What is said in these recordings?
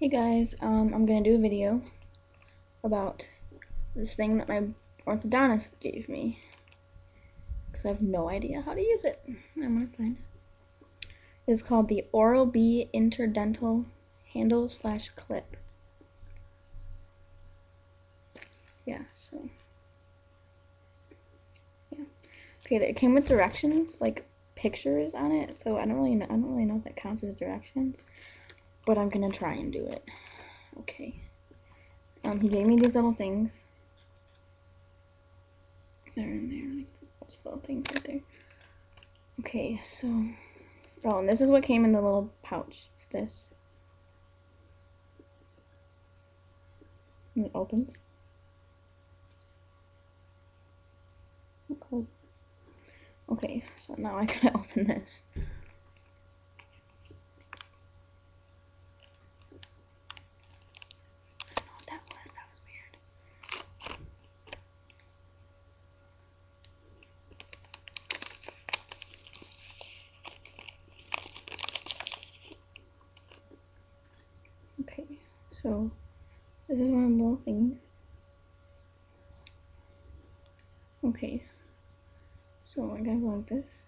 Hey guys, um, I'm gonna do a video about this thing that my orthodontist gave me because I have no idea how to use it. I'm gonna find it. It's called the Oral-B Interdental Handle Slash Clip. Yeah, so yeah. Okay, it came with directions, like pictures on it, so I don't really know. I don't really know if that counts as directions but I'm gonna try and do it. Okay. Um, he gave me these little things. They're in there, those little things right there. Okay, so, oh, and this is what came in the little pouch. It's this. And it opens. Okay. Okay, so now I gotta open this. Okay, so this is one of the little things. Okay, so I got like this.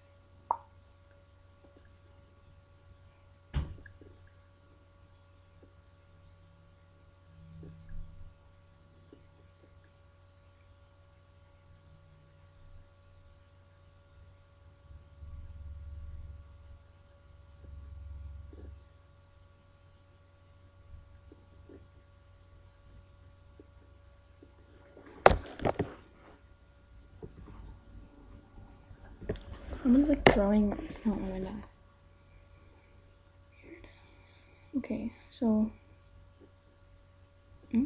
Someone's like throwing this out my. Weird. Okay, so. Hmm?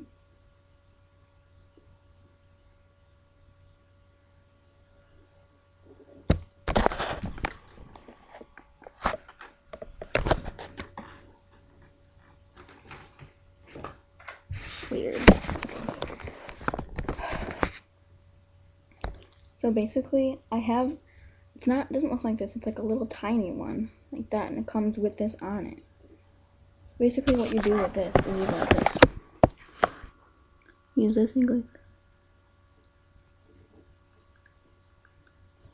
Weird. So basically, I have it's not, it doesn't look like this. It's like a little tiny one, like that, and it comes with this on it. Basically, what you do with this is you got this. Use this and go.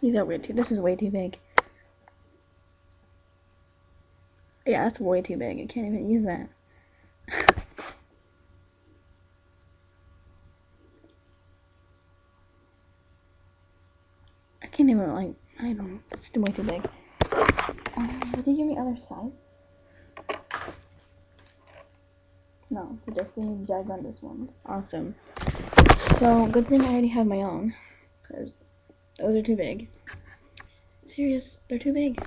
These are weird too. This is way too big. Yeah, that's way too big. I can't even use that. I can't even like I don't know. It's way too big. Um, did he give me other sizes? No, he just gave me gigantous ones. Awesome. So, good thing I already have my own. Because those are too big. Serious, they're too big.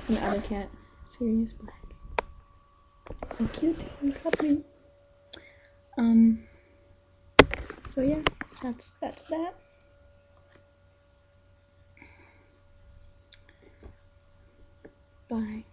It's an other cat. Serious Black. So cute and cuddly. Um, so yeah, that's, that's that. Bye.